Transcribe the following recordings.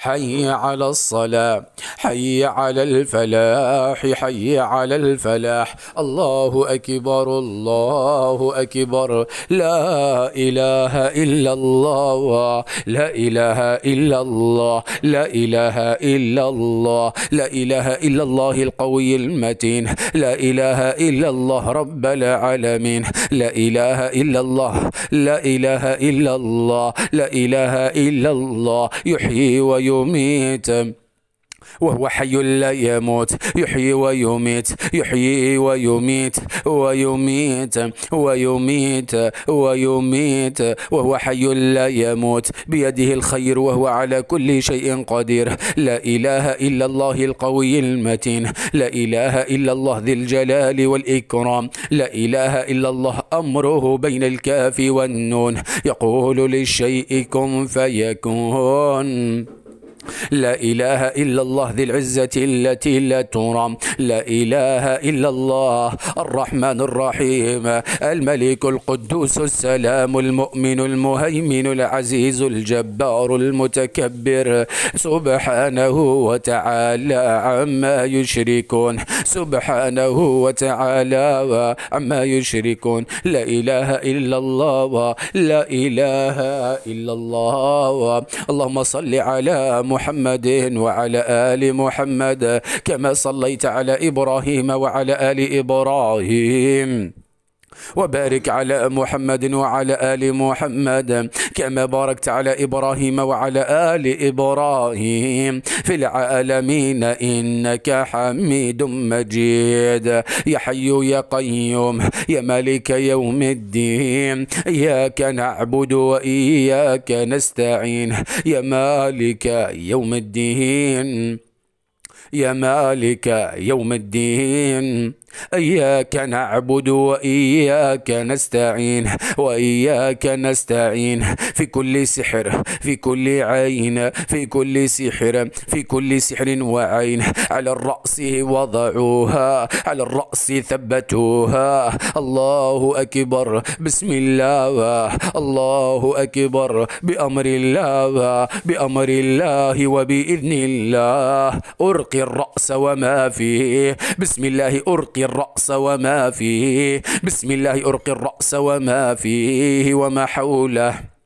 حي على الصلاة حي على الفلاح حي على الفلاح. الله أكبر الله أكبر. لا إله إلا الله لا إله إلا الله لا إله إلا الله لا إله إلا الله القوي المتين. لا إله إلا الله رب العالمين. لا إله إلا الله لا إله إلا الله لا إله إلا الله. يحيي ويميت. يميت. وهو حي لا يموت. يحيي ويميت. يحيي ويميت. ويميت. ويميت. ويميت. وهو حي لا يموت. بيده الخير وهو على كل شيء قدير. لا إله إلا الله القوي المتين. لا إله إلا الله ذي الجلال والإكرام. لا إله إلا الله أمره بين الكاف والنون. يقول للشيء كن فيكون. لا إله إلا الله ذي العزة التي لا ترام. لا إله إلا الله الرحمن الرحيم. الملك القدوس السلام المؤمن المهيمن العزيز الجبار المتكبر. سبحانه وتعالى عما يشركون. سبحانه وتعالى عما يشركون. لا إله إلا الله. لا إله إلا الله. اللهم صل على محمد وعلى آل محمد كما صليت على إبراهيم وعلى آل إبراهيم. وبارك على محمد وعلى آل محمد كما باركت على إبراهيم وعلى آل إبراهيم في العالمين إنك حميد مجيد. يا حي يا قيوم يا مالك يوم الدين إياك نعبد وإياك نستعين. يا مالك يوم الدين. يا مالك يوم الدين إياك نعبد وإياك نستعين وإياك نستعين. في كل سحر في كل عين في كل سحر في كل سحر وعين. على الرأس وضعوها على الرأس ثبتوها. الله أكبر بسم الله. الله أكبر بأمر الله بأمر الله وبإذن الله. أرقي الرأس وما فيه. بسم الله أرقي الرأس وما فيه. بسم الله أرقي الرأس وما فيه. وما حوله.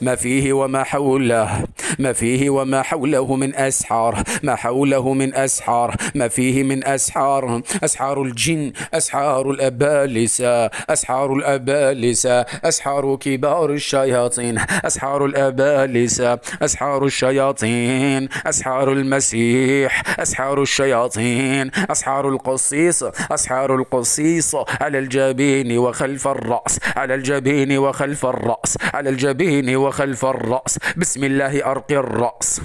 ما فيه وما حوله ما فيه وما حوله من أسحار ما حوله من أسحار ما فيه من أسحار أسحار الجن أسحار الأبالسة أسحار الأبالسة أسحار كبار الشياطين أسحار الأبالسة أسحار الشياطين أسحار المسيح أسحار الشياطين أسحار القصيص أسحار القصيص على الجبين وخلف الرأس على الجبين وخلف الرأس على الجبين وخلف الرأس. بسم الله أرقي الرأس.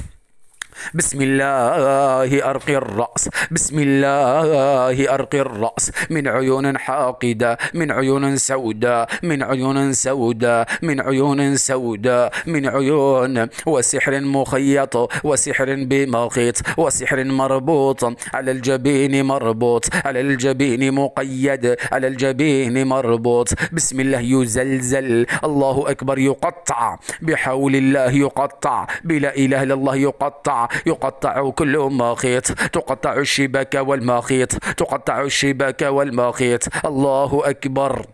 بسم الله أرقي الرأس. بسم الله أرقي الرأس. من عيون حاقدة من عيون سوداء من عيون سوداء من عيون سوداء من عيون. وسحر مخيط وسحر بمخيط وسحر مربوط. على الجبين مربوط على الجبين مقيد على الجبين مربوط. بسم الله يزلزل. الله أكبر يقطع. بحول الله يقطع. بلا إله إلا الله يقطع. يقطع كل مخيط تقطع الشبكة والمخيط تقطع الشبكة والمخيط الله أكبر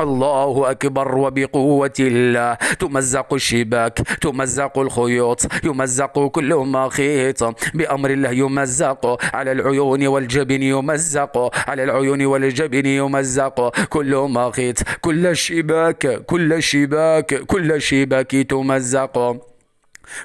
الله أكبر وبقوة الله. تمزق الشباك تمزق الخيوط يمزق كل مخيط بأمر الله يمزق على العيون والجبين يمزق على العيون والجبين يمزق. كل مخيط كل شباك كل شباك كل شباك تمزق.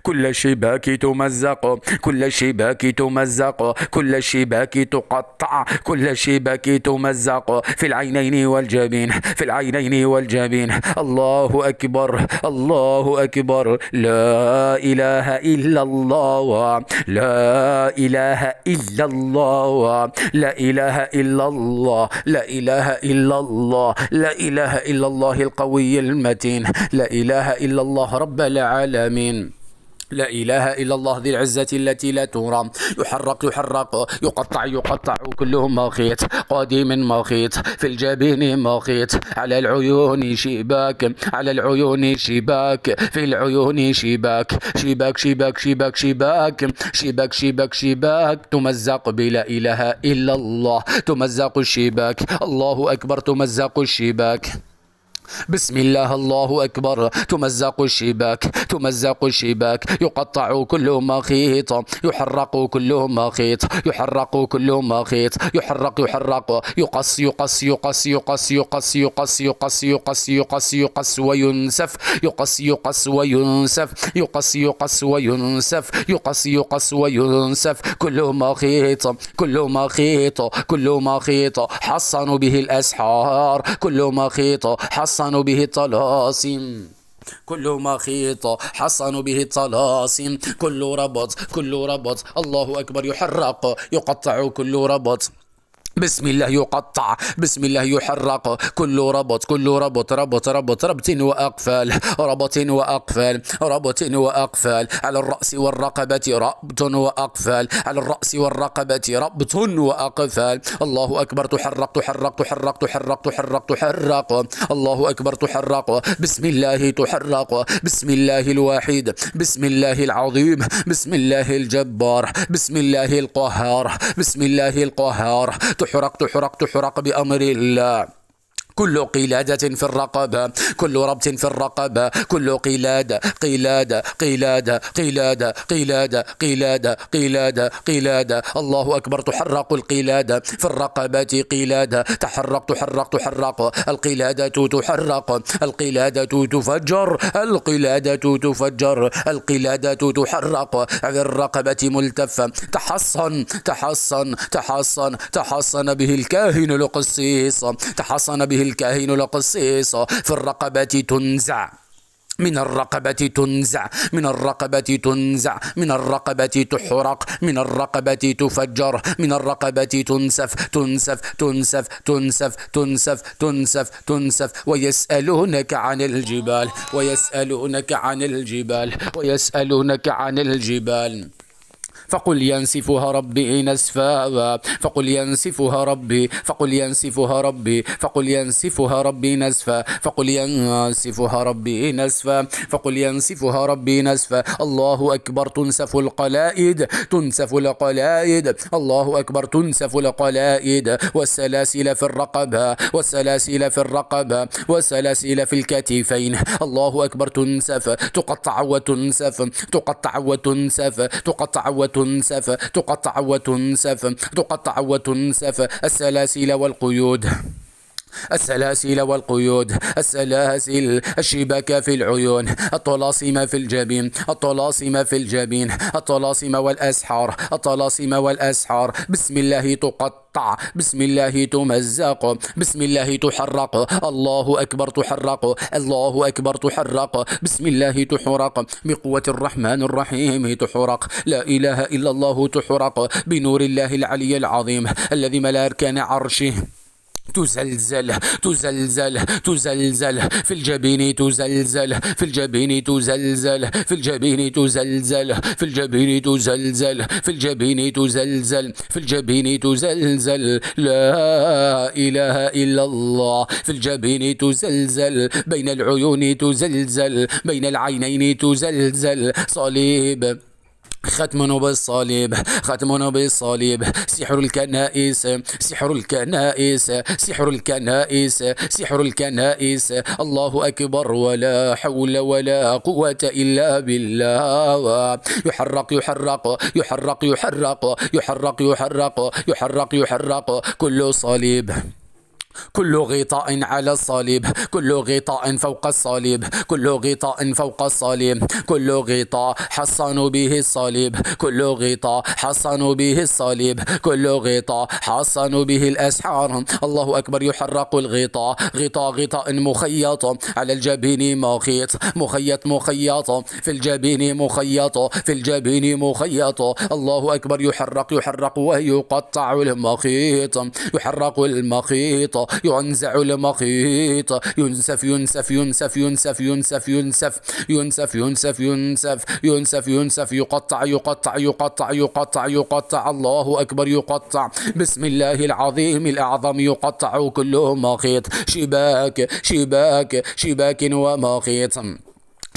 كل الشباك تمزق كل الشباك تمزق كل الشباك تقطع كل الشباك تمزق. في العينين والجبين في العينين والجبين. الله أكبر الله أكبر. لا إله إلا الله لا إله إلا الله لا إله إلا الله لا إله إلا الله لا إله إلا الله القوي المتين لا إله إلا الله رب العالمين. لا إله إلا الله ذي العزة التي لا ترى يحرق يحرق يقطع يقطع كلهم مخيط قديم مخيط في الجبين مخيط على العيون شباك على العيون شباك. في العيون شباك شباك شباك شباك شباك. شباك شباك شباك. تمزق بلا إله إلا الله. تمزق الشباك. الله أكبر تمزق الشباك. بسم الله الله أكبر تمزق الشباك تمزق الشباك. يقطع كل مخيط يحرق كل مخيط يحرق كل مخيط يحرق يحرق. يقص يقص يقص يقص يقص يقص يقص يقص يقص يقص وينسف. يقص يقص وينسف. يقص يقص وينسف. يقص يقص وينسف. كل مخيط كل مخيط كل مخيط. حصن به الأسحار. كل مخيط حصن حصنوا به الطلاسم كل مخيط حصنوا به الطلاسم كل ربط كل ربط. الله أكبر يحرق يقطع كل ربط. بسم الله يقطع بسم الله يحرق. كل ربط كل ربط ربط ربط ربط وأقفال ربط وأقفال ربط وأقفال على الرأس والرقبة ربط وأقفال على الرأس والرقبة ربط وأقفال الله أكبر تحرق تحرق تحرق تحرق تحرق تحرق. الله أكبر تحرق. بسم الله تحرق. بسم الله الواحد بسم الله العظيم. بسم الله الجبار. بسم الله القهار. بسم الله القهار. تحرق تحرق تحرق بأمر الله. كل قلادة في الرقبة كل ربط في الرقبة كل قلادة قلادة قلادة قلادة قلادة قلادة قلادة قلادة الله أكبر تحرق القلادة في الرقبة قلادة تحرق تحرق تحرق القلادة تحرق. القلادة تفجر. القلادة تفجر. القلادة تحرق. في الرقبة ملتفة تحصن تحصن تحصن. تحصن به الكاهن القسيس. تحصن به الكاهن القسيس في الرقبة تنزع. من الرقبة تنزع من الرقبة تنزع من الرقبة تحرق من الرقبة تفجر من الرقبة تنسف تنسف تنسف تنسف تنسف تنسف تنسف. ويسألونك عن الجبال ويسألونك عن الجبال ويسألونك عن الجبال. فقل ينسفها ربي نسفا فقل ينسفها ربي فقل ينسفها ربي فقل ينسفها ربي نسفا فقل ينسفها ربي نسفا فقل ينسفها ربي نسفا الله أكبر تنسف القلائد تنسف القلائد. الله أكبر تنسف القلائد. والسلاسل في الرقبة والسلاسل في الرقبة والسلاسل في الكتفين. الله أكبر تنسف تقطع وتنسف تقطع وتنسف تقطع وتنسف. وتنسف تقطع وتنسف تقطع وتنسف السلاسل والقيود. السلاسل والقيود السلاسل الشبكة في العيون الطلاسم في الجبين الطلاسم في الجبين الطلاسم والأسحار الطلاسم والأسحار. بسم الله تقطع بسم الله تمزق بسم الله تحرق. الله أكبر تحرق الله أكبر تحرق. بسم الله تحرق بقوة الرحمن الرحيم تحرق. لا إله إلا الله تحرق بنور الله العلي العظيم الذي ملأ أركان عرشه. تزلزل تزلزل تزلزل. في الجبين تزلزل في الجبين تزلزل في الجبين تزلزل في الجبين تزلزل في الجبين تزلزل في الجبين تزلزل. لا إله إلا الله. في الجبين تزلزل بين العيون تزلزل بين العينين تزلزل. صليب. ختم بالصليب ختم بالصليب. سحر الكنائس سحر الكنائس سحر الكنائس سحر الكنائس. الله أكبر ولا حول ولا قوة إلا بالله. يحرق يحرق يحرق يحرق يحرق يحرق يحرق يحرق كل صليب. كل غطاء على الصليب كل غطاء فوق الصليب كل غطاء فوق الصليب كل غطاء حصنوا به الصليب كل غطاء حصنوا به الصليب كل غطاء حصنوا به الأسحار. الله أكبر يحرق الغطاء. غطاء غطاء مخيط. على الجبين مخيط. مخيط مخيط. في الجبين مخيط. في الجبين مخيط. الله أكبر يحرق يحرق ويقطع المخيط. يحرق المخيط. ينزع المخيط ينسف ينسف ينسف ينسف ينسف ينسف ينسف ينسف ينسف ينسف ينسف يقطع يقطع يقطع يقطع يقطع الله أكبر يقطع بسم الله العظيم الأعظم يقطع كل مخيط شباك شباك شباك ومخيط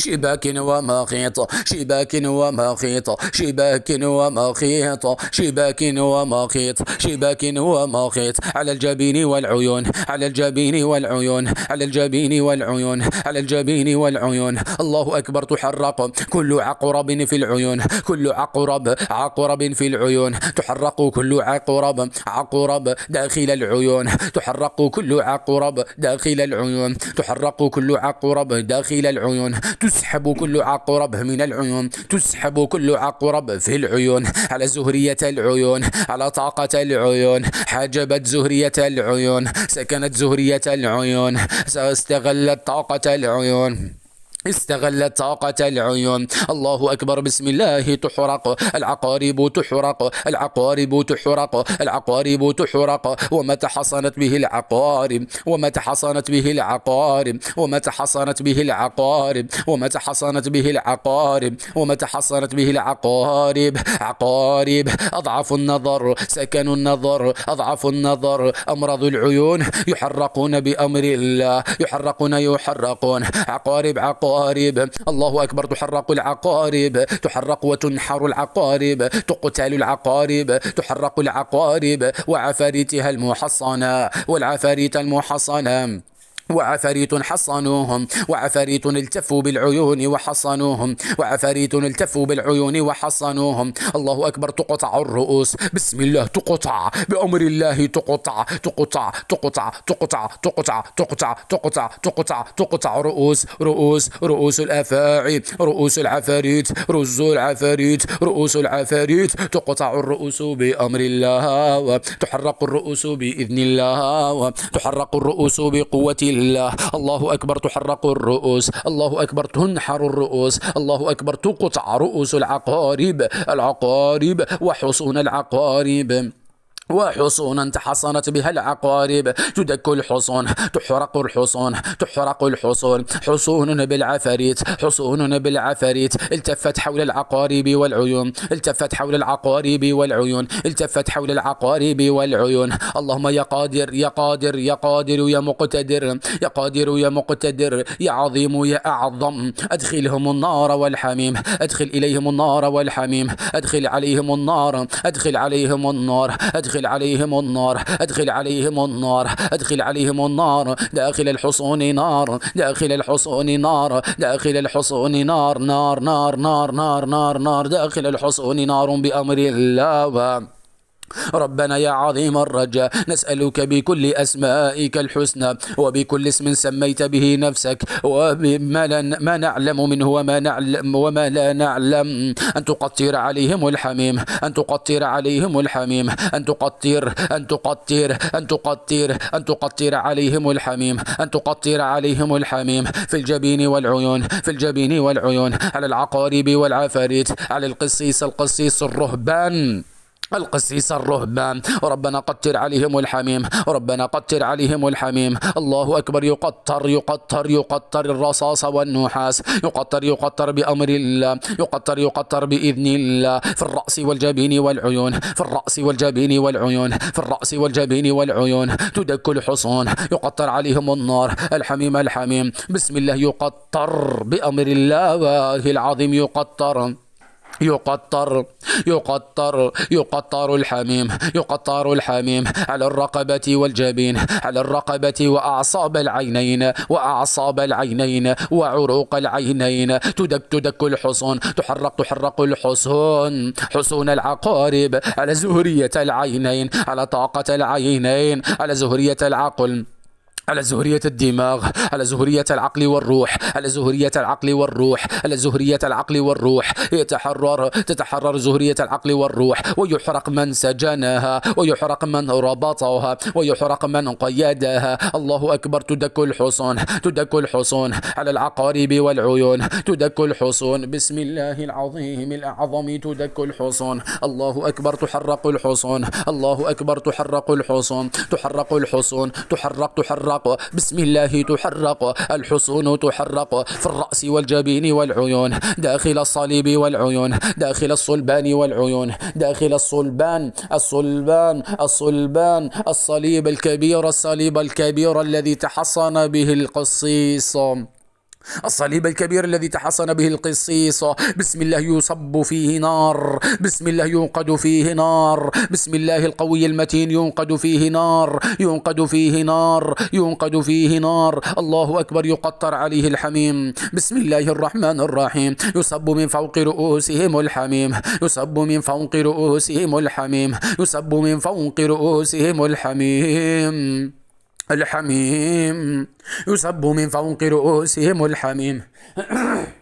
شباك ومخيط شباك ومخيط شباك ومخيط شباك ومخيط شباك ومخيط على الجبين والعيون على الجبين والعيون على الجبين والعيون على الجبين والعيون. الله أكبر تحرق كل عقرب في العيون كل عقرب عقرب في العيون. تحرق كل عقرب عقرب داخل العيون. تحرق كل عقرب داخل العيون. تحرق كل عقرب داخل العيون. تسحب كل عقرب من العيون تسحب كل عقرب في العيون على زهرية العيون على طاقة العيون. حجبت زهرية العيون سكنت زهرية العيون استغلت طاقة العيون. استغل طاقة العيون. الله أكبر. بسم الله تحرق. العقارب تحرق. العقارب تحرق. العقارب تحرق. وما تحصنت به العقارب؟ وما تحصنت به العقارب؟ وما تحصنت به العقارب؟ وما تحصنت به العقارب؟ وما تحصنت به العقارب؟ عقارب. أضعف النظر. سكن النظر. أضعف النظر. أمراض العيون يحرقون بأمر الله. يحرقون يحرقون. عقارب عقارب. العقارب. الله أكبر تحرق العقارب. تحرق وتنحر العقارب. تقتل العقارب. تحرق العقارب. وعفاريتها المحصنة. والعفاريت المحصنة. وعفاريت حصنوهم وعفاريت التفوا بالعيون وحصنوهم وعفاريت التفوا بالعيون وحصنوهم. الله أكبر تقطع الرؤوس. بسم الله تقطع. بأمر الله تقطع. تقطع تقطع تقطع تقطع تقطع تقطع تقطع تقطع رؤوس. رؤوس رؤوس الأفاعي رؤوس العفاريت رؤوس العفاريت رؤوس العفاريت. تقطع الرؤوس بأمر الله تحرق الرؤوس بإذن الله تحرق الرؤوس بقوة الله الله أكبر تحرق الرؤوس. الله أكبر تنحر الرؤوس. الله أكبر تقطع رؤوس العقارب. العقارب وحصون العقارب. وحصونا تحصنت بها العقارب. تدك الحصون تحرق الحصون تحرق الحصون. حصون بالعفاريت حصون بالعفاريت. التفت حول العقارب والعيون التفت حول العقارب والعيون التفت حول العقارب والعيون. اللهم يا قادر يا قادر يا قادر يا مقتدر يا قادر يا مقتدر يا عظيم يا أعظم. أدخلهم النار والحميم أدخل إليهم النار والحميم. أدخل عليهم النار أدخل عليهم النار أدخل أدخل عليهم النار أدخل عليهم النار أدخل عليهم النار. داخل الحصون نار داخل الحصون نار داخل الحصون نار نار نار نار نار نار نار. داخل الحصون نار بأمر الله. ربنا يا عظيم الرجاء نسألك بكل أسمائك الحسنى وبكل اسم سميت به نفسك وبما ما نعلم منه وما نعلم وما لا نعلم. أن تقطر عليهم الحميم أن تقطر عليهم الحميم أن تقطر أن تقطر أن تقطر أن تقطر عليهم الحميم أن تقطر عليهم الحميم. في الجبين والعيون في الجبين والعيون على العقارب والعفاريت على القسيس القسيس الرهبان. القسيس الرهبان. ربنا قتر عليهم الحميم. ربنا قتر عليهم الحميم. الله أكبر. يقطر يقطر يقطر الرصاص والنحاس. يقطر يقطر بأمر الله. يقطر يقطر بإذن الله. في الرأس والجبين والعيون. في الرأس والجبين والعيون. في الرأس والجبين والعيون. تدك الحصون. يقطر عليهم النار. الحميم الحميم. بسم الله. يقطر بأمر الله. العظيم يقطر. يقطر يقطر يقطر الحميم يقطر الحميم على الرقبة والجبين على الرقبة وأعصاب العينين وأعصاب العينين وعروق العينين. تدك تدك الحصون تحرق تحرق الحصون. حصون العقارب على زهرية العينين على طاقة العينين على زهرية العقل. على زهرية الدماغ على زهرية العقل والروح على زهرية العقل والروح على زهرية العقل والروح. يتحرر تتحرر زهرية العقل والروح. ويحرق من سجنها ويحرق من ربطها ويحرق من قيدها الله أكبر تدك الحصون تدك الحصون على العقارب والعيون. تدك الحصون بسم الله العظيم الأعظم تدك الحصون. الله أكبر تحرق الحصون. الله أكبر تحرق الحصون. تحرق الحصون. تحرق تحرق تحرق. بسم الله تحرق. الحصون تحرق. في الرأس والجبين والعيون. داخل الصليب والعيون. داخل الصلبان والعيون. داخل الصلبان. الصلبان. الصلبان. الصليب الكبير. الصليب الكبير الذي تحصن به القصيص. الصليب الكبير الذي تحصن به القصيص بسم الله يصب فيه نار. بسم الله يوقد فيه نار. بسم الله القوي المتين ينقد فيه نار. ينقد فيه نار. ينقد فيه نار. الله أكبر يقطر عليه الحميم. بسم الله الرحمن الرحيم. يصب من فوق رؤوسهم الحميم. يصب من فوق رؤوسهم الحميم. يصب من فوق رؤوسهم الحميم. الحميم. يصب من فوق رؤوسهم الحميم.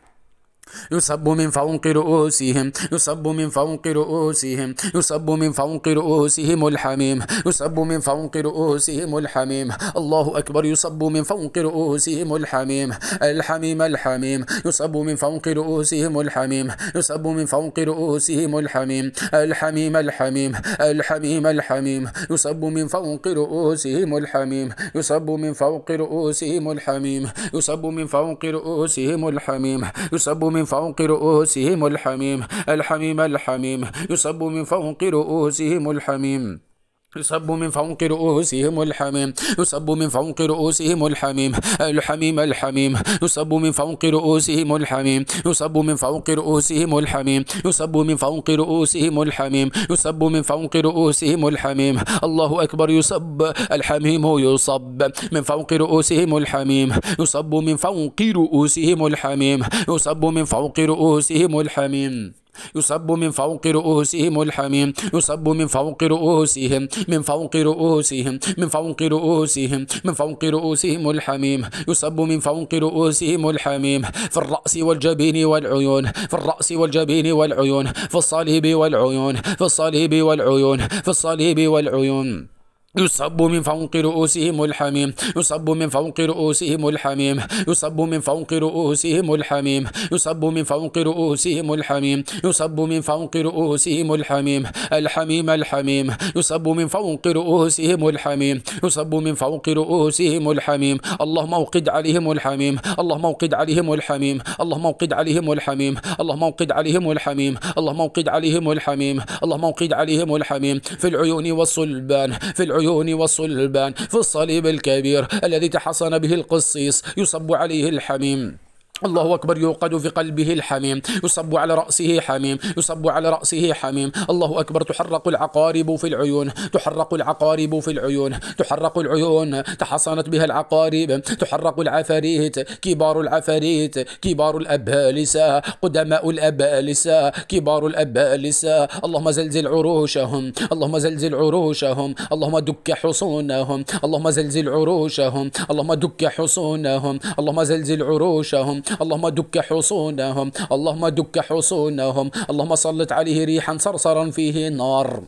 يصب من فوق رؤوسهم يصب من فوق رؤوسهم يصب من فوق رؤوسهم الحميم يصب من فوق رؤوسهم الحميم الله أكبر يصب من فوق رؤوسهم الحميم الحميم الحميم يصب من فوق رؤوسهم الحميم يصب من فوق رؤوسهم الحميم الحميم الحميم الحميم الحميم يصب من فوق رؤوسهم الحميم يصب من فوق رؤوسهم الحميم يصب من فوق رؤوسهم الحميم يصب من فوق رؤوسهم الحميم الحميم الحميم. يصب من فوق رؤوسهم الحميم. يصب من فوق رؤوسهم الحميم يصب من فوق رؤوسهم الحميم الحميم الحميم يصب من فوق رؤوسهم الحميم يصب من فوق رؤوسهم الحميم يصب من فوق رؤوسهم الحميم يصب من فوق رؤوسهم الحميم. الله أكبر يصب الحميم يصب من فوق رؤوسهم الحميم يصب من فوق رؤوسهم الحميم يصب من فوق رؤوسهم الحميم. يصب من فوق رؤوسهم الحميم يصب من فوق رؤوسهم من فوق رؤوسهم من فوق رؤوسهم من فوق رؤوسهم الحميم يصب من فوق رؤوسهم الحميم في الرأس والجبين والعيون في الرأس والجبين والعيون في الصليب والعيون في الصليب والعيون في الصليب والعيون. يصب من فوق رؤوسهم الحميم يصب من فوق رؤوسهم الحميم يصب من فوق رؤوسهم الحميم يصب من فوق رؤوسهم الحميم يصب من فوق رؤوسهم الحميم الحميم الحميم يصب من فوق رؤوسهم الحميم يصب من فوق رؤوسهم الحميم. اللهم أوقد عليهم الحميم اللهم أوقد عليهم الحميم اللهم أوقد عليهم الحميم اللهم أوقد عليهم الحميم اللهم أوقد عليهم الحميم اللهم أوقد عليهم الحميم. في العيون والصلبان في العيون العيون والصلبان في الصليب الكبير الذي تحصن به القصيص يصب عليه الحميم. الله أكبر يوقد في قلبه الحميم يصب على رأسه حميم يصب على رأسه حميم. الله أكبر تحرق العقارب في العيون تحرق العقارب في العيون تحرق العيون تحصنت بها العقارب تحرق العفاريت كبار العفاريت كبار الأبالسة قدماء الأبالسة كبار الأبالسة. اللهم زلزل عروشهم اللهم زلزل عروشهم اللهم دك حصونهم اللهم زلزل عروشهم اللهم دك حصونهم اللهم زلزل عروشهم. اللهم دك حصونهم اللهم دك حصونهم اللهم سلط عليه ريحا صرصرا فيه نار.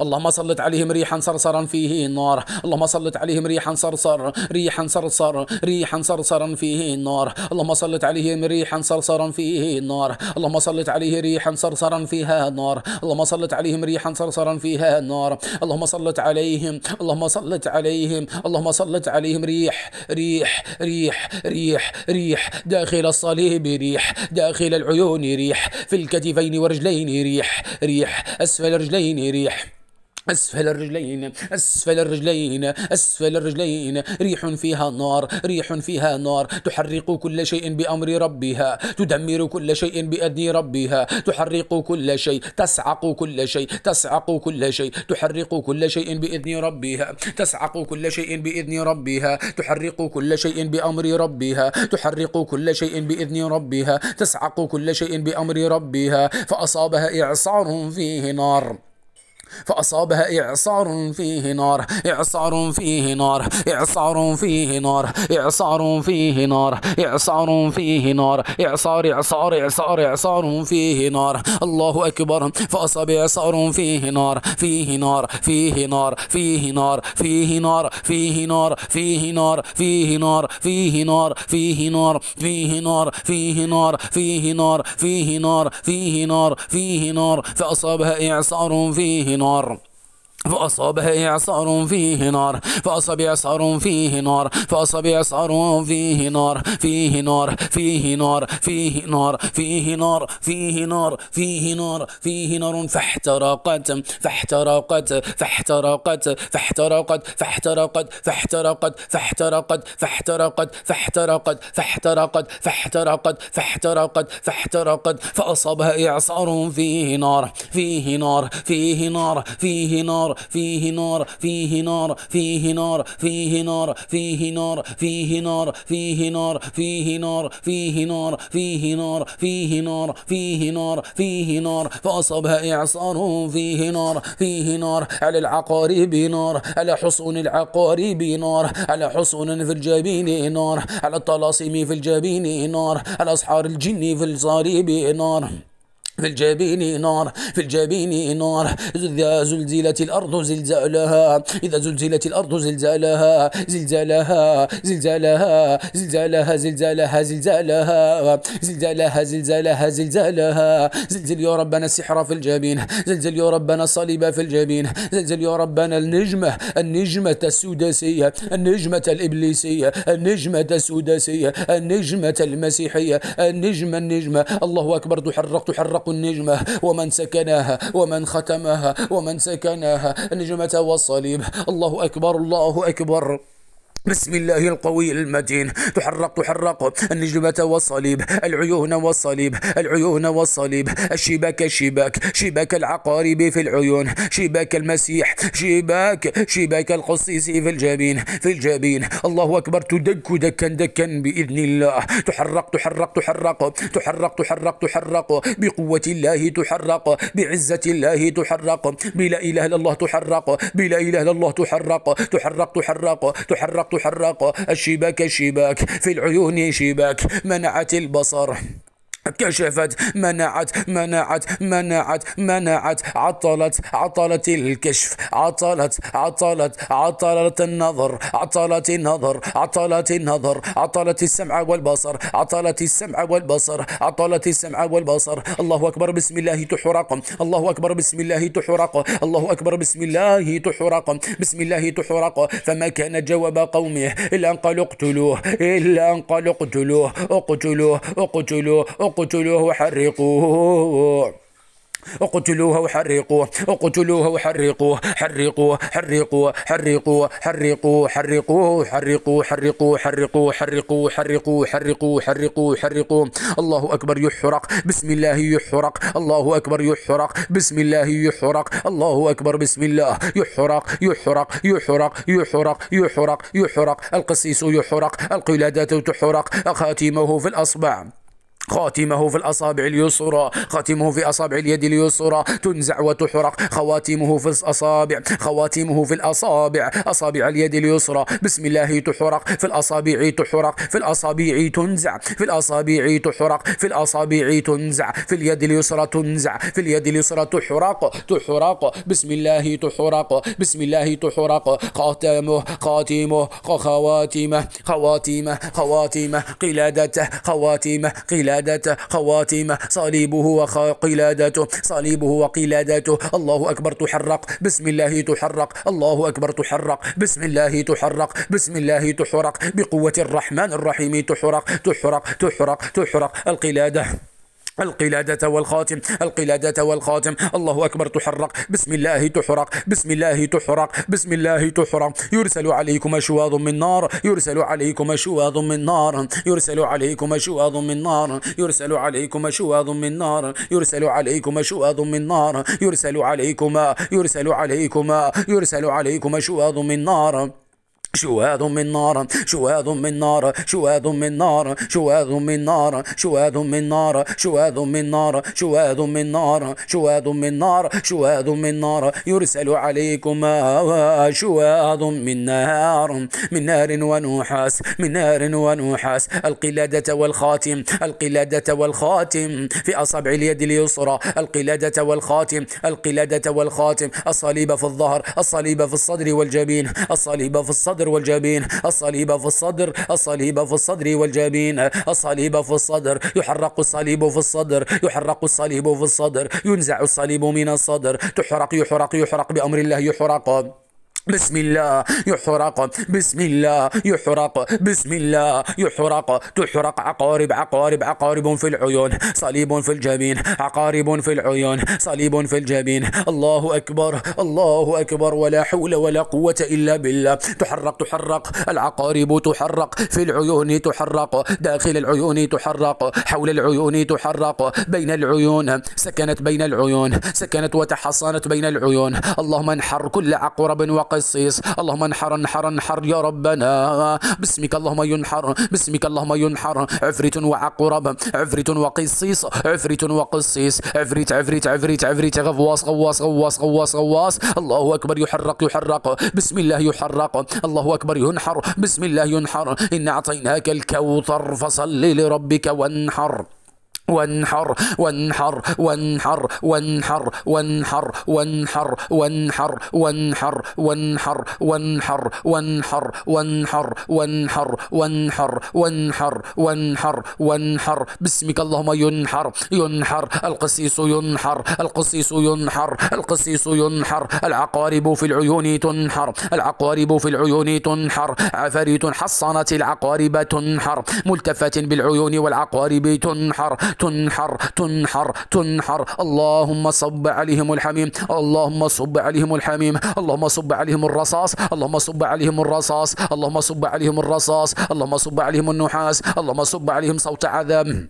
اللهم سلط عليهم ريحا صرصرا فيه النار. اللهم سلط عليهم ريحا صرصر ريحا صرصر ريحا صرصرا فيه النار. اللهم سلط عليهم ريحا صرصرا فيه النار. اللهم سلط عليه ريحا صرصرا فيها النار. اللهم سلط عليهم ريحا صرصرا فيها النار. اللهم سلط عليهم اللهم سلط عليهم اللهم سلط عليهم ريح ريح ريح ريح ريح. داخل الصليب ريح داخل العيون ريح. في الكتفين ورجلين ريح ريح. أسفل رجلين ريح. أسفل الرجلين أسفل الرجلين أسفل الرجلين. ريح فيها نار ريح فيها نار. تحرق كل شيء بأمر ربها تدمر كل شيء بأذن ربها. تحرق كل شيء تسعق كل شيء تسعق كل شيء. تحرق كل شيء بإذن ربها تسعق كل شيء بإذن ربها. تحرق كل شيء بأمر ربها تحرق كل شيء بإذن ربها. تسعق كل شيء بأمر ربها فأصابها إعصار فيه نار. فأصابها إعصار فيه نار إعصار فيه نار إعصار فيه نار إعصار فيه نار إعصار فيه نار إعصار إعصار إعصار إعصار فيه نار الله أكبر فأصاب إعصار فيه نار فيه نار فيه نار فيه نار فيه نار فيه نار فيه نار فيه نار فيه نار فيه نار فيه نار فيه نار فيه نار فيه نار فيه نار فيه نار فأصابها إعصار فيه نار menor فأصابها إعصار فيه نار فأصاب إعصار فيه نار فأصاب إعصار فيه نار فيه نار فيه نار فيه نار فيه نار فيه نار فيه نار فيه نار فاحترقت فاحترقت فاحترقت فاحترقت فاحترقت فاحترقت فاحترقت فاحترقت فاحترقت فاحترقت فاحترقت فاحترقت فاحترقت فأصابها إعصار فيه نار فيه نار فيه نار فيه نار فيه نار فيه نار فيه نار فيه نار فيه نار فيه نار فيه نار فيه نار فيه نار فيه نار فيه نار فيه نار فيه نار فأصابها إعصار فيه نار فيه نار على العقارب نار على حصون العقارب نار على حصون في الجبين نار على الطلاسم في الجبين نار على أصحار الجن في الصارب نار في الجبين نار في الجبين نار. إذا زلزلت الأرض زلزالها إذا زلزلت الأرض زلزالها زلزالها زلزالها زلزالها زلزالها زلزالها زلزالها زلزالها زلزالها. زلزل يا ربنا السحر في الجبين زلزل يا ربنا الصليب في الجبين زلزل يا ربنا النجمة النجمة السداسية النجمة الإبليسية النجمة السداسية النجمة المسيحية النجمة النجمة. الله أكبر تحرق تحرق تحرق النجمة ومن سكنها ومن ختمها ومن سكنها النجمة والصليب. الله أكبر الله أكبر. بسم الله القوي المتين. تحرق تحرق. النجمة والصليب العيون والصليب العيون والصليب الشباك الشباك شباك العقارب في العيون. شباك المسيح. شباك شباك القصيص في الجبين. في الجبين. الله أكبر. تدك دكا دكا بإذن الله. تحرق تحرق تحرق. تحرق تحرق تحرق. بقوة الله تحرق. بعزة الله تحرق. بلا إله إلا الله تحرق. بلا إله إلا الله تحرق. تحرق تحرق. تحرق تحرق الشباك الشباك في العيون شباك منعت البصر. كشفت منعت منعت منعت منعت عطلت عطلت الكشف عطلت عطلت عطلت النظر عطلت النظر عطلت النظر عطلت السمع والبصر عطلت السمع والبصر عطلت السمع والبصر. الله أكبر بسم الله تحرق. الله أكبر بسم الله تحرق. الله أكبر بسم الله تحرق. بسم الله تحرق. فما كان جواب قومه إلا أن قالوا اقتلوه إلا أن قالوا اقتلوه اقتلوه اقتلوه اقتلوه. وحرقوه اقتلوه وحرقوه اقتلوه وحرقوه حرقوه حرقوه حرقوه حرقوه حرقوه حرقوه حرقوه حرقوه حرقوه حرقوه حرقوه حرقوه حرقوه الله اكبر يحرق بسم الله يحرق الله اكبر يحرق بسم الله يحرق الله اكبر بسم الله يحرق يحرق يحرق يحرق يحرق يحرق القسيس يحرق القلادات تحرق خاتمه في الاصبع خاتمه في الأصابع اليسرى خاتمه في أصابع اليد اليسرى تنزع وتحرق. خواتمه في الأصابع خواتمه في الأصابع أصابع اليد اليسرى. بسم الله تحرق في الأصابع تحرق في الأصابع تنزع في الأصابع تحرق في الأصابع تنزع في اليد اليسرى تنزع في اليد اليسرى تحرق تحرق. بسم الله تحرق بسم الله تحرق. خاتمه خاتمه خواتمه خواتمه خواتمه قلادته خواتمه قلادته. قلادته خواتيم صليبه وقلادته صليبه وقلادته. الله أكبر تحرق. بسم الله تحرق. الله أكبر تحرق. بسم الله تحرق. بسم الله تحرق. بقوة الرحمن الرحيم تحرق تحرق تحرق تحرق. القلادة. القلادة والخاتم القلادة والخاتم. الله أكبر تحرق. بسم الله تحرق. بسم الله تحرق. بسم الله تحرق. يرسل عليكم شواظ من نار. يرسل عليكم شواظ من نار. يرسل عليكم شواظ من نار. يرسل عليكم شواظ من نار. يرسل عليكم شواظ من نار. يرسل عليكم يرسل عليكم يرسل عليكم شواظ من نار. شواذ من نار شواذ من نار شواذ من نار شواذ من نار شواذ من نار شواذ من نار شواذ من نار شواذ من نار شواذ من نار يرسل عليكم شواذ من نار من نار ونحاس من نار ونحاس القلادة والخاتم القلادة والخاتم في أصابع اليد اليسرى القلادة والخاتم القلادة والخاتم الصليب في الظهر الصليب في الصدر والجبين الصليب في الصدر الصدر والجبين الصليب في الصدر الصليب في الصدر والجبين الصليب في الصدر يحرق الصليب في الصدر يحرق الصليب في الصدر ينزع الصليب من الصدر تحرق يحرق يحرق بأمر الله يحرق. بسم الله يحرق بسم الله يحرق بسم الله يحرق. تحرق عقارب عقارب عقارب في العيون صليب في الجبين عقارب في العيون صليب في الجبين. الله أكبر الله أكبر. ولا حول ولا قوة إلا بالله. تحرق تحرق. العقارب تحرق. في العيون تحرق. داخل العيون تحرق. حول العيون تحرق. بين العيون. سكنت بين العيون. سكنت وتحصنت بين العيون. اللهم انحر كل عقرب وقر قسيس اللهم انحر انحر انحر يا ربنا. باسمك اللهم ينحر باسمك اللهم ينحر. عفريت وعقرب عفريت وقسيس عفريت وقسيس عفريت عفريت عفريت عفريت. غواص غواص غواص غواص غواص. الله أكبر يحرق يحرق. بسم الله يحرق. الله أكبر ينحر. بسم الله ينحر. إن أعطيناك الكوثر فصل لربك وانحر. وانحر وانحر وانحر وانحر وانحر وانحر وانحر وانحر وانحر وانحر وانحر وانحر وانحر وانحر وانحر وانحر وانحر باسمك اللهم ينحر ينحر القسيس ينحر القسيس ينحر القسيس ينحر العقارب في العيون تنحر العقارب في العيون تنحر عفاريت حصنت العقارب تنحر ملتفة بالعيون والعقارب تنحر تنحر تنحر تنحر. اللهم صب عليهم الحميم اللهم صب عليهم الحميم اللهم صب عليهم الرصاص اللهم صب عليهم الرصاص اللهم صب عليهم الرصاص اللهم صب عليهم النحاس اللهم صب عليهم صوت عذاب.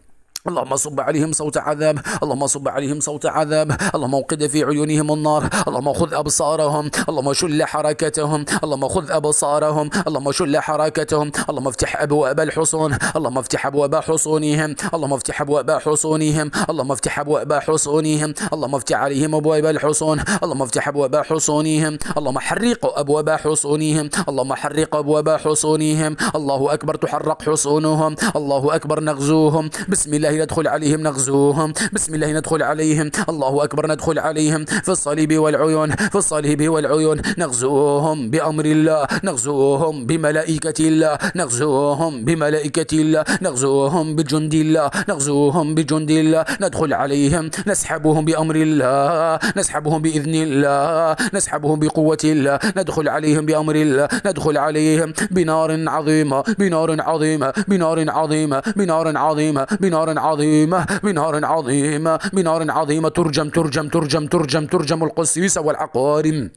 اللهم صب عليهم صوت عذاب اللهم صب عليهم صوت عذاب اللهم أوقد في عيونهم النار اللهم خذ أبصارهم اللهم شل حركتهم اللهم خذ أبصارهم اللهم شل حركتهم اللهم افتح أبواب الحصون اللهم افتح أبواب حصونهم اللهم افتح أبواب حصونهم اللهم افتح أبواب حصونهم اللهم افتح عليهم أبواب الحصون اللهم افتح أبواب حصونهم اللهم حرق أبواب حصونهم اللهم حرق أبواب حصونهم الله أكبر تحرق حصونهم الله أكبر نغزوهم بسم الله ندخل عليهم نغزوهم. بسم الله ندخل عليهم. الله أكبر ندخل عليهم. في الصليب والعيون في الصليب والعيون. نغزوهم بأمر الله نغزوهم بملائكة الله نغزوهم بملائكة الله نغزوهم بجند الله نغزوهم بجند الله. ندخل عليهم. نسحبهم بأمر الله نسحبهم بإذن الله نسحبهم بقوة الله. ندخل عليهم بأمر الله ندخل عليهم بنار عظيمة بنار عظيمة بنار عظيمة بنار عظيمة بنار بنار عظيمة بنار عظيمة ترجم ترجم ترجم ترجم ترجم القسيس والعقارم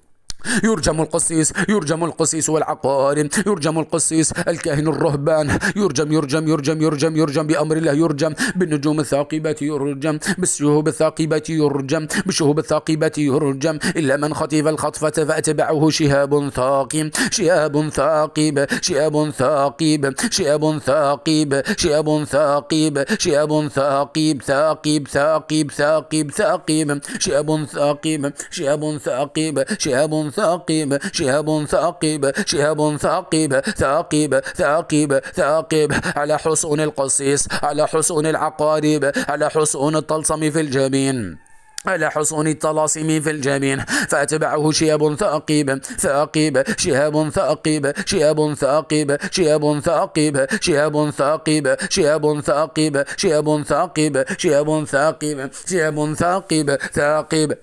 يرجم القسيس يرجم القسيس والعقارم يرجم القسيس الكاهن الرهبان. يرجم يرجم يرجم يرجم يرجم بأمر الله يرجم بالنجوم الثاقبة يرجم بالشهوب الثاقبة يرجم بالشهوب الثاقبة يرجم إلا من خطف الخطفة فأتبعه شهاب ثاقب شهاب ثاقب شهاب ثاقب شهاب ثاقب شهاب ثاقب شهاب ثاقب ثاقب ثاقب ثاقب ثاقب شهاب ثاقب شهاب ثاقب شهاب ثاقب شهاب ثاقب شهاب ثاقب ثاقب ثاقب ثاقب على حصون القصيص على حصون العقارب على حصون الطلسم في الجبين على حصون الطلاسم في الجبين فأتبعه شهاب ثاقب ثاقب شهاب ثاقب شهاب ثاقب شهاب ثاقب شهاب ثاقب شهاب ثاقب شهاب ثاقب شهاب ثاقب شهاب ثاقب ثاقب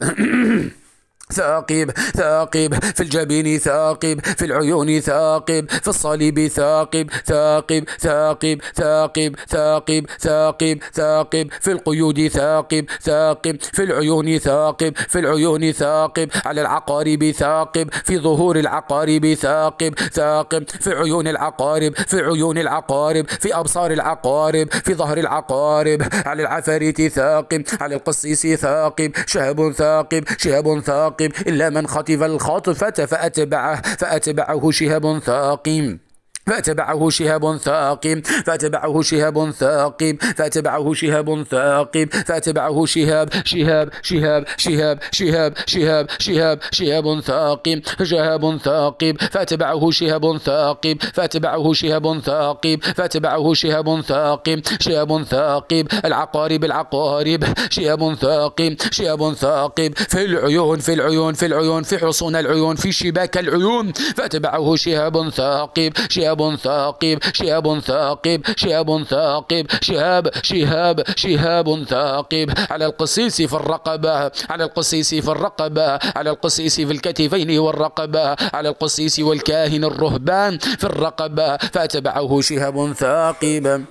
ثاقب ثاقب في الجبين ثاقب في العيون ثاقب في الصليب ثاقب ثاقب ثاقب ثاقب ثاقب ثاقب ثاقب في القيود ثاقب ثاقب في العيون ثاقب في العيون ثاقب على العقارب ثاقب في ظهور العقارب ثاقب ثاقب في عيون العقارب في عيون العقارب في أبصار العقارب في ظهر العقارب على العفاريت ثاقب على القصيص ثاقب شهب ثاقب شهاب ثاقب ثاقب إلا من خطف الخطفة فأتبعه فأتبعه شهاب ثاقب فأتبعه شهاب ثاقب فأتبعه شهاب ثاقب فأتبعه شهاب ثاقب فأتبعه شهاب شهاب شهاب شهاب شهاب شهاب شهاب شهاب ثاقب شهاب ثاقب فأتبعه شهاب ثاقب فأتبعه شهاب ثاقب فأتبعه شهاب ثاقب شهاب ثاقب العقارب العقارب شهاب ثاقب شهاب ثاقب في العيون في العيون في العيون في حصون العيون في شباك العيون فأتبعه شهاب ثاقب شهاب شهاب ثاقب شهاب ثاقب شهاب ثاقب شهاب شهاب شهاب ثاقب. على القسيس في الرقبة على القسيس في الرقبة على القسيس في الكتفين والرقبة على القسيس والكاهن الرهبان في الرقبة. فأتبعه شهاب ثاقب.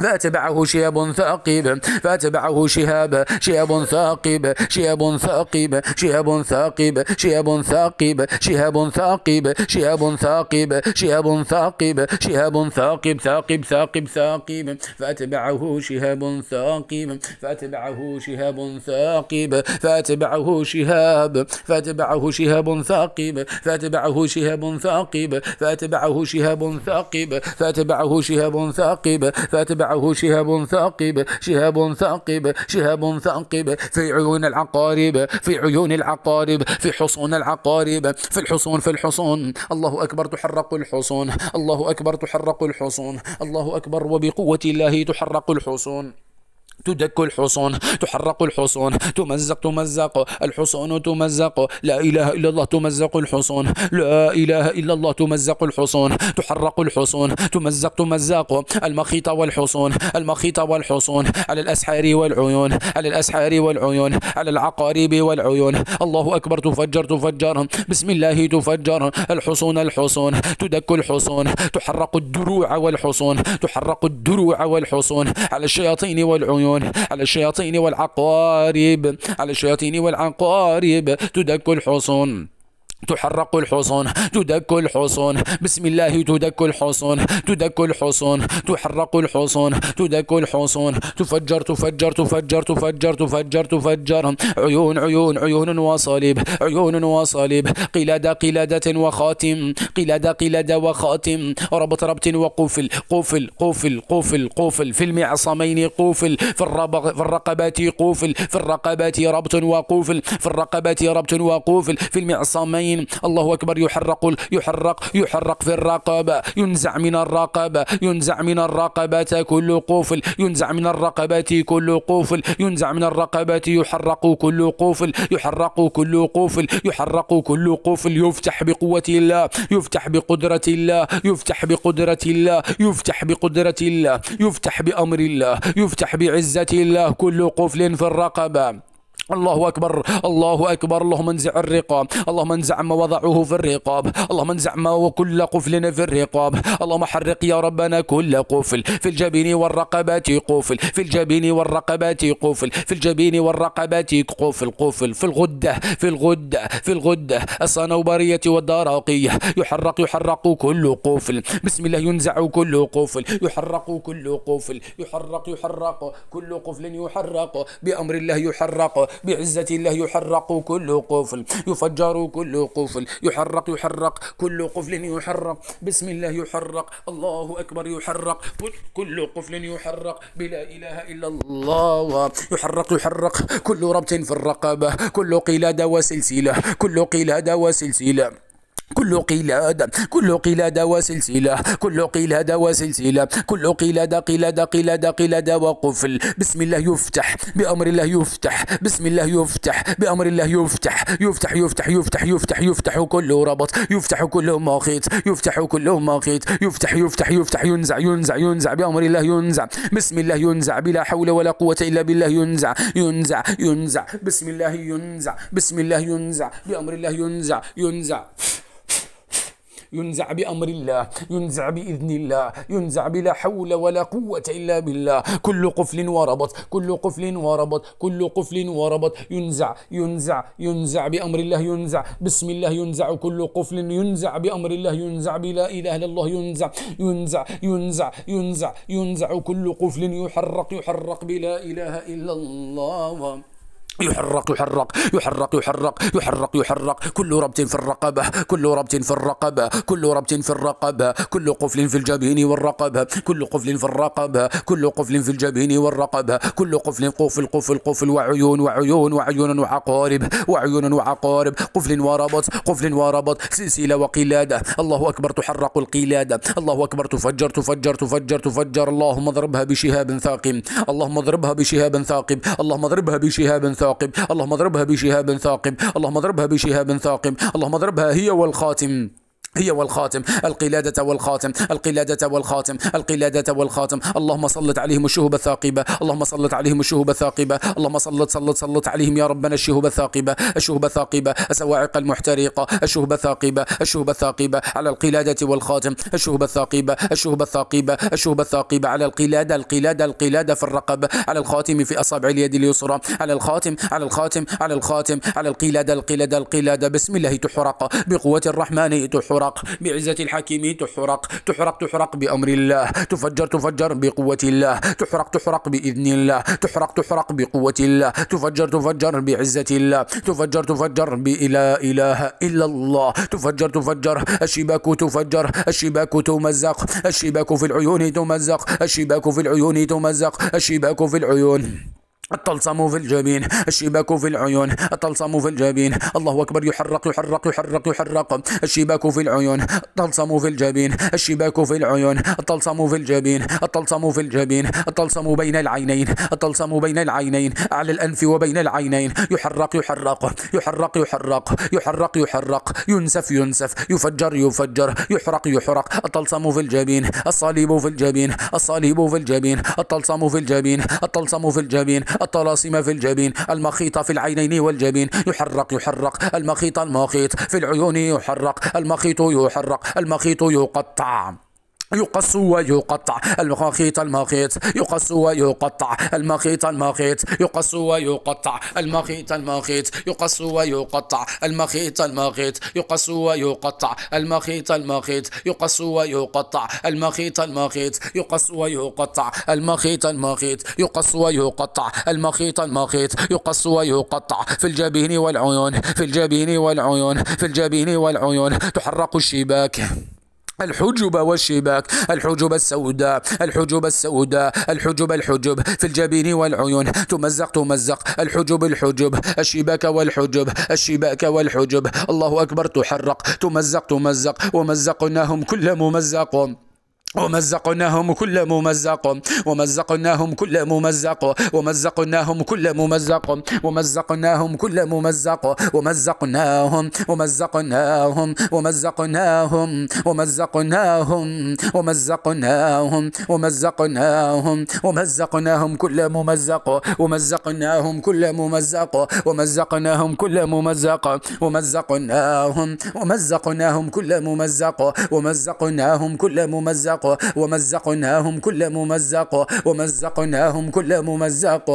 فاتبعه شهاب ثاقب فاتبعه شهاب شهاب ثاقب شهاب ثاقب شهاب ثاقب شهاب ثاقب شهاب ثاقب شهاب ثاقب شهاب ثاقب شهاب ثاقب ثاقب ثاقب ثاقب فاتبعه شهاب ثاقب فاتبعه شهاب ثاقب فاتبعه شهاب فاتبعه شهاب ثاقب فاتبعه شهاب ثاقب فاتبعه شهاب ثاقب فاتبعه شهاب ثاقب فاتبعه تبعه شهاب ثاقب شهاب ثاقب شهاب ثاقب في عيون العقارب في عيون العقارب في حصون العقارب في الحصون في الحصون. الله أكبر تحرق الحصون الله أكبر تحرق الحصون الله أكبر وبقوة الله تحرق الحصون. تدك الحصون تحرق الحصون تمزق تمزق الحصون تمزق لا إله إلا الله تمزق الحصون لا إله إلا الله تمزق الحصون تحرق الحصون تمزق تمزق المخيط والحصون المخيط والحصون على الأسحار والعيون على الأسحار والعيون على العقارب والعيون. الله أكبر تفجر تفجر بسم الله تفجر الحصون الحصون تدك الحصون تحرق الدروع والحصون تحرق الدروع والحصون على الشياطين والعيون العيون على الشياطين والعقارب على الشياطين والعقارب تدك الحصون. تحرق الحصون تدك الحصون. بسم الله تدك الحصون تدك الحصون تحرق الحصون تدك الحصون. تفجر تفجر تفجر تفجر تفجر تفجر. عيون عيون عيون وصليب عيون وصليب. قلادة قلادة وخاتم قلادة قلادة وخاتم. ربط ربط وقفل قفل قفل قفل قفل. في المعصمين قفل في, في الرقبات قفل في الرقبات ربط وقفل في الرقبات ربط وقفل. في المعصمين العين الله أكبر. يحرق يحرق يحرق في الرقبة. ينزع من الرقبة. ينزع من الرقبة كل قفل. ينزع من الرقبة كل قفل. ينزع من الرقبة يحرق كل قفل. يحرق كل قفل. يحرق كل قفل. يفتح بقوة الله. يفتح بقدرة الله. يفتح بقدرة الله. يفتح بقدرة الله. يفتح بأمر الله. يفتح بعزة الله. كل قفل في الرقبة. الله أكبر الله أكبر اللهم انزع الرقاب اللهم انزع ما وضعه في الرقاب اللهم انزع ما وكل قفل في الرقاب اللهم حرق يا ربنا كل قفل في الجبين والرقبات قفل في الجبين والرقبات قفل في الجبين والرقبات قفل قفل في الغدة في الغدة في الغدة الصنوبرية والدراقية يحرق يحرق كل قفل بسم الله ينزع كل قفل يحرق كل قفل يحرق يحرق كل قفل يحرق بأمر الله يحرق بعزة الله يحرق كل قفل يفجر كل قفل يحرق يحرق كل قفل يحرق. بسم الله يحرق الله أكبر يحرق كل قفل يحرق. بلا إله إلا الله. يحرق يحرق كل ربط في الرقبة كل قلادة وسلسلة كل قلادة وسلسلة. كل قلادة كل قلادة وسلسلة كل قلادة وسلسلة كل قلادة قلادة قلادة قلادة وقفل. بسم الله يفتح بأمر الله يفتح بسم الله يفتح بأمر الله يفتح يفتح يفتح يفتح يفتح يفتح كل ربط يفتح كل ماخيط يفتح كل ماخيط يفتح يفتح يفتح ينزع ينزع ينزع بأمر الله ينزع. بسم الله ينزع بلا حول ولا قوة إلا بالله ينزع ينزع ينزع. بسم الله ينزع بسم الله ينزع بأمر الله ينزع ينزع. ينزع بأمر الله ينزع بإذن الله ينزع بلا حول ولا قوة إلا بالله. كل قفل وربط كل قفل وربط كل قفل وربط. ينزع ينزع ينزع بأمر الله ينزع. بسم الله ينزع كل قفل ينزع بأمر الله ينزع بلا إله إلا الله ينزع ينزع ينزع ينزع ينزع. كل قفل يحرق يحرق بلا إله إلا الله. يحرق يحرق يحرق يحرق يحرق يحرق. كل ربط في الرقبة كل ربط في الرقبة كل ربط في الرقبة. كل قفل في الجبين والرقبة كل قفل في الرقبة كل قفل في الجبين والرقبة. كل قفل قفل قفل قفل وعيون وعيون وعيون وعقارب وعيون وعقارب. قفل وربط قفل وربط. سلسلة وقلادة. الله أكبر تحرق القلادة. الله أكبر تفجر تفجر تفجر تفجر. اللهم اضربها بشهاب ثاقب. اللهم اضربها بشهاب ثاقب. اللهم اضربها بشهاب ثاقب. ثاقب. اللهم اضربها بشهاب ثاقب. اللهم اضربها بشهاب ثاقب. اللهم اضربها هي والخاتم. هي والخاتم القلادة والخاتم القلادة والخاتم القلادة والخاتم. اللهم صلت عليهم الشهب الثاقبة اللهم صلت عليهم الشهب الثاقبة اللهم صلت صلت صلت عليهم يا ربنا الشهب الثاقبة الشهب الثاقبة السواعق المحترقة الشهب الثاقبة الشهب الثاقبة على القلادة والخاتم الشهب الثاقبة الشهب الثاقبة الشهب الثاقبة على القلادة القلادة القلادة في الرقبة على الخاتم في أصابع اليد اليسرى على الخاتم على الخاتم على الخاتم على القلادة القلادة القلادة. بسم الله تحرق بقوة الرحمن تحرق. تحرق بعزة الحكيم تحرق تحرق تحرق بأمر الله تفجر تفجر بقوة الله تحرق تحرق بإذن الله تحرق تحرق بقوة الله تفجر تفجر بعزة الله تفجر تفجر بلا إله إلا الله تفجر تفجر الشباك تفجر الشباك تمزق الشباك في العيون تمزق الشباك في العيون تمزق الشباك في العيون. الطلسم في الجبين الشباك في العيون الطلسم في الجبين. الله أكبر يحرق يحرق يحرق يحرق. الشباك في العيون الطلسم في الجبين. الشباك في العيون الطلسم في الجبين. الطلسم في الجبين. الطلسم بين العينين الطلسم بين العينين. على الأنف وبين العينين. يحرق يحرق يحرق يحرق يحرق يحرق. ينسف ينسف. يفجر يفجر. يحرق يحرق. الطلسم في الجبين. الصليب في الجبين. الصليب في الجبين. الطلسم في الجبين. الطلسم في الجبين. الطلاسم في الجبين المخيط في العينين والجبين يحرق يحرق المخيط المخيط في العيون يحرق المخيط يحرق المخيط يقطع. يقص ويقطع. المخيط المخيط يقص ويقطع. المخيط المخيط يقص ويقطع. المخيط المخيط يقص ويقطع. المخيط المخيط يقص ويقطع. المخيط المخيط يقص ويقطع. المخيط المخيط يقص ويقطع. المخيط المخيط يقص ويقطع. المخيط المخيط يقص ويقطع. في الجبين والعيون في الجبين والعيون في الجبين والعيون تحرق الشباك. الحجب والشباك الحجب السوداء الحجب السوداء الحجب الحجب في الجبين والعيون تمزق تمزق الحجب الحجب الشباك والحجب الشباك والحجب الله أكبر تحرق تمزق تمزق ومزقناهم كل ممزق. ومزقناهم كل ممزق ومزقناهم كل ممزق ومزقناهم كل ممزق ومزقناهم كل ممزق ومزقناهم ومزقناهم ومزقناهم ومزقناهم ومزقناهم ومزقناهم ومزقناهم كل ممزق ومزقناهم كل ممزق ومزقناهم كل ممزق ومزقناهم ومزقناهم كل ممزق ومزقناهم كل ممزق. ومزقناهم كل ممزق ومزقناهم كل ممزق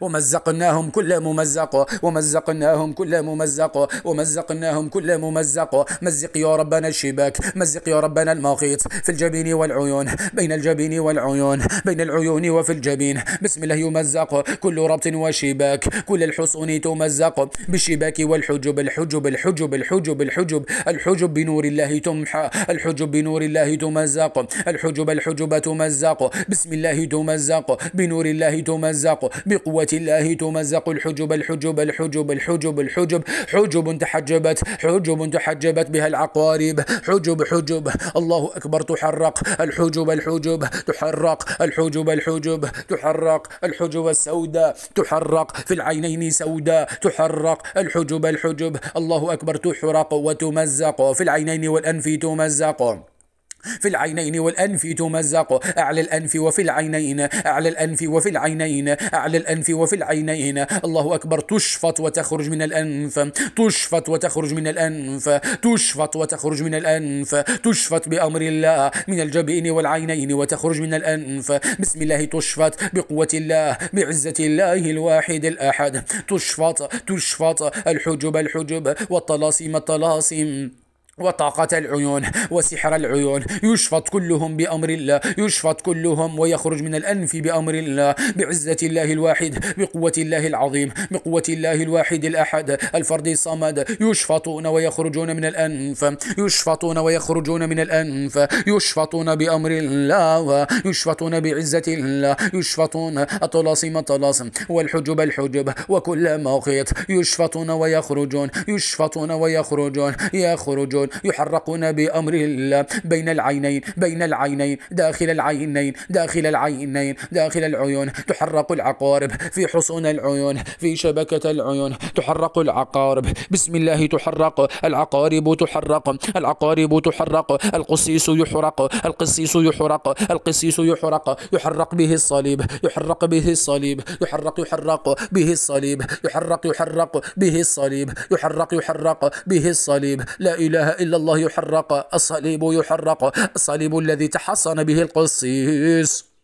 ومزقناهم كل ممزق ومزقناهم كل ممزق ومزقناهم كل ممزق. مزق يا ربنا الشباك مزق يا ربنا المخيط. في الجبين والعيون بين الجبين والعيون بين العيون وفي الجبين. بسم الله يمزق كل ربط وشباك كل الحصون تمزق. بالشباك والحجب الحجب الحجب الحجب الحجب. الحجب بنور الله تمحى الحجب بنور الله تمزق. الحجب الحجب تمزق. بسم الله تمزق بنور الله تمزق. بقوة بقوة الله تمزق الحجب الحجب الحجب الحجب الحجب. حجب تحجبت حجب تحجبت بها العقارب. حجب حجب. الله أكبر تحرق. الحجب الحجب. تحرق. الحجب الحجب. تحرق. الحجب السوداء. تحرق. في العينين سوداء. تحرق. الحجب الحجب. الله أكبر تحرق وتمزق. في العينين والأنف تمزق. في العينين والأنف تمزق. أعلى الأنف وفي العينين. أعلى الأنف وفي العينين. أعلى الأنف وفي العينين. الله أكبر. تشفط وتخرج من الأنف. تشفط وتخرج من الأنف. تشفط وتخرج من الأنف. تشفط بأمر الله من الجبين والعينين وتخرج من الأنف. بسم الله تشفط بقوة الله بعزة الله الواحد الأحد. تشفط تشفط. الحجب الحجب. والطلاسم الطلاسم. وطاقة العيون وسحر العيون. يشفط كلهم بأمر الله يشفط كلهم ويخرج من الأنف بأمر الله. بعزة الله الواحد بقوة الله العظيم بقوة الله الواحد الأحد الفرد الصمد. يشفطون ويخرجون من الأنف يشفطون ويخرجون من الأنف. يشفطون بأمر الله يشفطون بعزة الله. يشفطون الطلاسم الطلاسم والحجب الحجب وكل موقيت. يشفطون ويخرجون يشفطون ويخرجون يخرجون يحرقون بأمر الله. بين العينين بين العينين. داخل العينين. داخل العينين. داخل العيون. تحرق العقارب في حصون العيون. في شبكة العيون. تحرق العقارب. بسم الله تحرق. العقارب تحرق. العقارب تحرق. القسيس يحرق. القسيس يحرق. القسيس يحرق. يحرق به الصليب. يحرق به الصليب. يحرق يحرق به الصليب. يحرق يحرق به الصليب. يحرق يحرق به الصليب. لا إله إلا الله يحرق الصليب يحرق الصليب الذي تحصن به القسيس.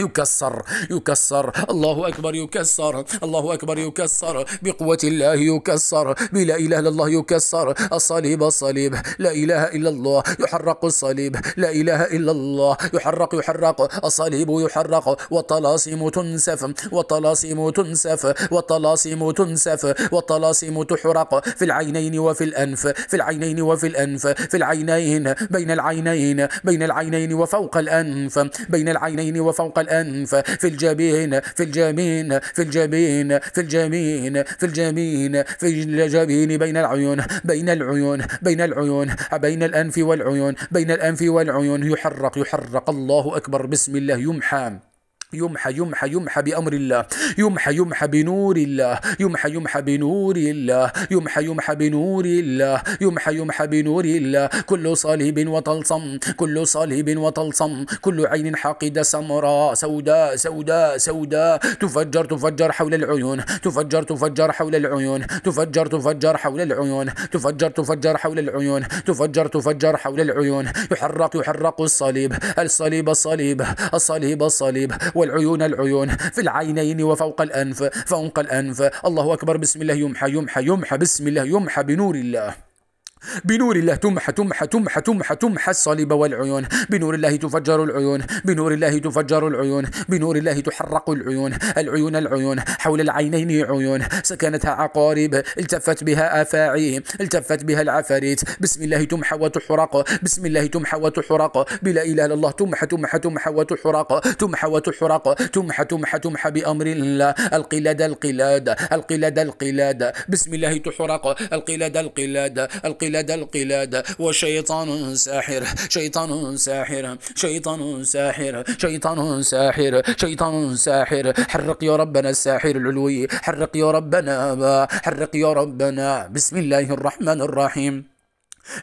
يكسر يكسر. الله أكبر يكسر. الله أكبر يكسر. بقوة الله يكسر. بلا إله إلا الله يكسر. الصليب الصليب. لا إله إلا الله. يحرق الصليب. لا إله إلا الله. يحرق يحرق. الصليب يحرق. والطلاسم تنسف. والطلاسم تنسف. والطلاسم تنسف. والطلاسم تحرق. في العينين وفي الأنف. في العينين وفي الأنف. في العينين. بين العينين. بين العينين وفوق الأنف. بين العينين وفوق الأنف الأنف في الجبين في الجبين في الجبين في الجبين في الجبين في الجبين بين العيون بين العيون بين العيون بين الأنف والعيون بين الأنف والعيون. يحرق يحرق. الله أكبر. بسم الله. يمحى. يمحى يمحى يمحى بأمر الله. يمحى يمحى بنور الله. يمحى يمحى بنور الله. يمحى يمحى بنور الله. يمحى يمحى بنور الله. كل صليب وطلسم كل صليب وطلسم. كل عين حاقدة سمراء. سوداء سوداء سوداء. تفجر تفجر حول العيون. تفجر تفجر حول العيون. تفجر تفجر حول العيون. تفجر تفجر حول العيون. تفجر تفجر حول العيون. يحرق يحرق الصليب. الصليب الصليب. الصليب الصليب. والعيون العيون في العينين وفوق الأنف فوق الأنف. الله أكبر. بسم الله يمحى يمحى يمحى. بسم الله يمحى بنور الله. بنور الله تمحى تمحى تمحى تمحى تمحى الصليب والعيون. بنور الله تفجر العيون. بنور الله تفجر العيون. بنور الله تحرق العيون. العيون العيون. حول العينين عيون. سكنتها عقارب. التفت بها آفاعي. التفت بها العفاريت. بسم الله تمحى وتحرق. بسم الله تمحى وتحرق. بلا إله إلا الله. تمحى تمحى تمحى وتحرق. تمحى وتحرق. تمحى تمحى تمحى بأمر الله. القلاد القلاد. القلاد القلاد. بسم الله تحرق. القلاد القلاد. القلاد القلاد القلاد وشيطان ساحر شيطان ساحر شيطان ساحر شيطان ساحر شيطان ساحر. حرق يا ربنا الساحر العلوي حرق يا ربنا حرق يا ربنا. بسم الله الرحمن الرحيم.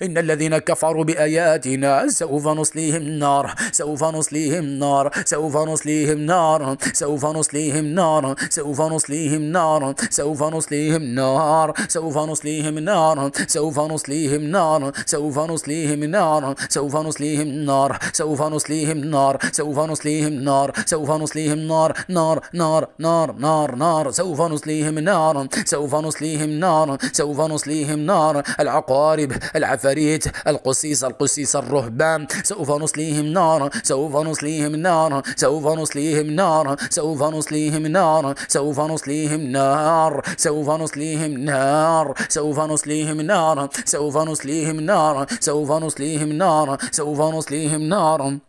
إن الذين كفروا بآياتنا سوف نصليهم نار سوف نصليهم نار سوف نصليهم نار سوف نصليهم نار سوف نصليهم نار سوف نصليهم نار سوف نصليهم نار سوف نصليهم نار سوف نصليهم نار سوف نصليهم نار سوف نصليهم نار سوف نصليهم نار سوف نصليهم نار نار نار نار نار نار سوف نصليهم نار سوف نصليهم نار سوف نصليهم نار العقارب العقارب العفاريت القسيس القسيس الرهبان سوف نصليهم نارا سوف نصليهم نارا سوف نصليهم نارا سوف نصليهم نارا سوف نصليهم نار سوف نصليهم نار سوف نصليهم نارا سوف نصليهم نارا سوف نصليهم نارا سوف نصليهم نارا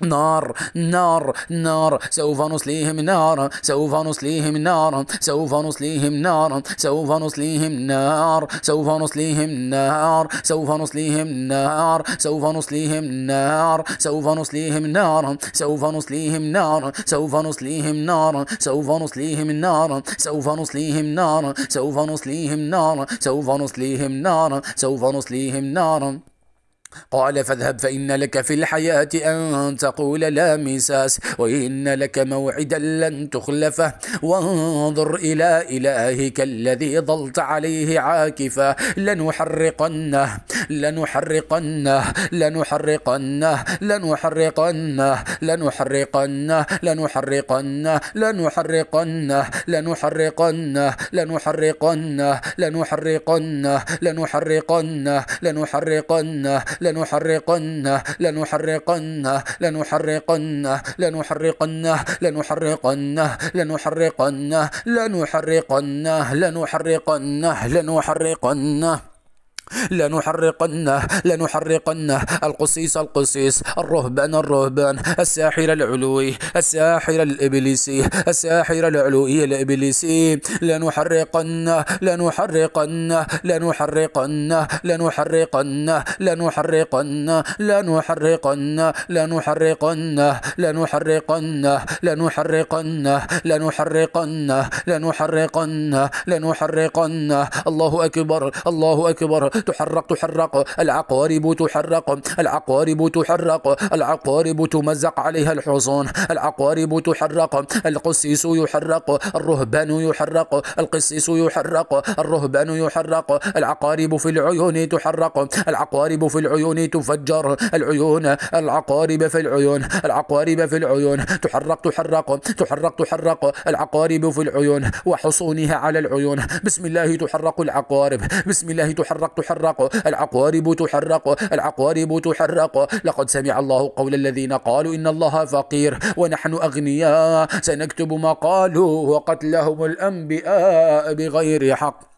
نار نار نار سوف نصليهم نارا سوف نصليهم نارا سوف نصليهم نارا سوف نصليهم نار سوف نصليهم نار سوف نصليهم نار سوف نصليهم نار سوف نصليهم نارا سوف نصليهم نارا سوف نصليهم نارا سوف نصليهم نارا سوف نصليهم نارا سوف نصليهم نارا سوف نصليهم نارا سوف نصليهم نارا قال فاذهب فإن لك في الحياة أن تقول لا مساس وإن لك موعدا لن تخلفه وانظر إلى إلهك الذي ظلت عليه عاكفا لنحرقنه لنحرقنه لنحرقنه لنحرقنه لنحرقنه لنحرقنه لنحرقنه لنحرقنه لنحرقنه لنحرقنه لنحرقنه لنحرقنه لنحرقنه لنحرقنه لنحرقنه لنحرقنه لنحرقنه لنحرقنه لنحرقنه لنحرقنه لنحرقنه. لنحرقنه لنحرقنه القسيس القسيس الرهبان الرهبان الساحر العلوي الساحر الإبليسي الساحر العلوي الإبليسي لنحرقنه لنحرقنه لنحرقنه لنحرقنه لنحرقنه لنحرقنه لنحرقنه لنحرقنه لنحرقنه لنحرقنه لنحرقنه لنحرقنه الله أكبر الله أكبر تحرق تحرق. العقارب تحرق. العقارب تحرق. العقارب تمزق عليها الحصون. العقارب تحرق. القسيس يحرق. الرهبان يحرق. القسيس يحرق. الرهبان يحرق. العقارب في العيون تحرق. العقارب في العيون تفجر. العيون العقارب في العيون. العقارب في العيون. تحرق تحرق. تحرق تحرق. العقارب في العيون وحصونها على العيون. بسم الله تحرق العقارب. بسم الله تحرق تحرق. العقارب تحرق العقارب تحرق. لقد سمع الله قول الذين قالوا إن الله فقير ونحن أغنياء. سنكتب ما قالوا وقتلهم الأنبياء بغير حق.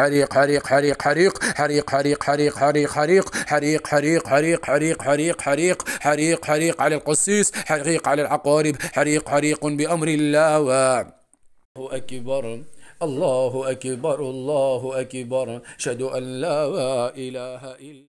حريق حريق حريق حريق حريق حريق حريق حريق حريق حريق حريق حريق حريق حريق حريق حريق على القسيس حريق على العقارب حريق حريق بأمر الله و الله أكبر الله أكبر الله أكبر أشهد أن لا إله إلا